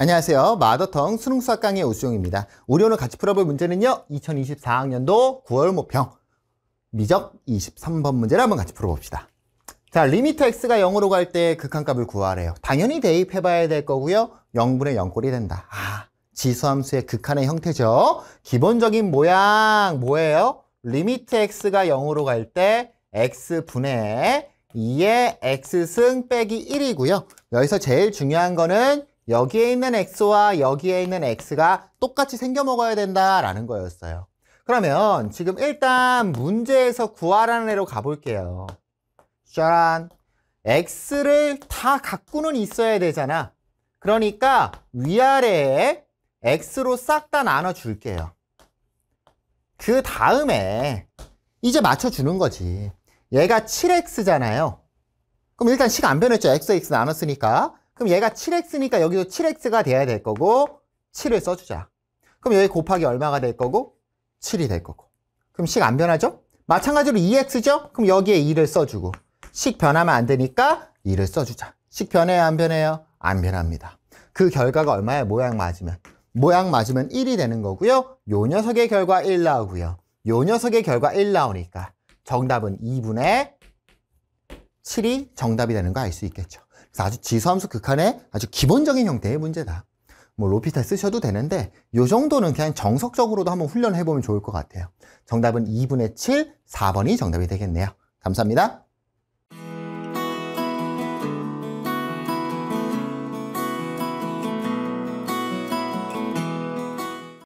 안녕하세요. 마더텅 수능수학 강의 우수종입니다. 우리 오늘 같이 풀어볼 문제는요. 2024학년도 9월 모평 미적 23번 문제를 한번 같이 풀어봅시다. 자, limit x가 0으로 갈 때 극한값을 구하래요. 당연히 대입해봐야 될 거고요. 0분의 0꼴이 된다. 아, 지수함수의 극한의 형태죠. 기본적인 모양 뭐예요? limit x가 0으로 갈 때 x분의 e의 x승 빼기 1이고요. 여기서 제일 중요한 거는 여기에 있는 x와 여기에 있는 x가 똑같이 생겨 먹어야 된다라는 거였어요. 그러면 지금 일단 문제에서 구하라는 애로 가볼게요. 짜란. x를 다 갖고는 있어야 되잖아. 그러니까 위아래에 x로 싹 다 나눠줄게요. 그 다음에 이제 맞춰주는 거지. 얘가 7x잖아요. 그럼 일단 식 안 변했죠. x, x 나눴으니까. 그럼 얘가 7x니까 여기도 7x가 돼야 될 거고 7을 써주자. 그럼 여기 곱하기 얼마가 될 거고 7이 될 거고. 그럼 식 안 변하죠? 마찬가지로 2x죠? 그럼 여기에 2를 써주고 식 변하면 안 되니까 2를 써주자. 식 변해요? 안 변해요? 안 변합니다. 그 결과가 얼마야? 모양 맞으면. 모양 맞으면 1이 되는 거고요. 요 녀석의 결과 1 나오고요. 요 녀석의 결과 1 나오니까 정답은 2분의 7이 정답이 되는 거 알 수 있겠죠. 아주 지수함수 극한의 아주 기본적인 형태의 문제다. 뭐 로피탈 쓰셔도 되는데 요 정도는 그냥 정석적으로도 한번 훈련해 보면 좋을 것 같아요. 정답은 2분의 7, 4번이 정답이 되겠네요. 감사합니다.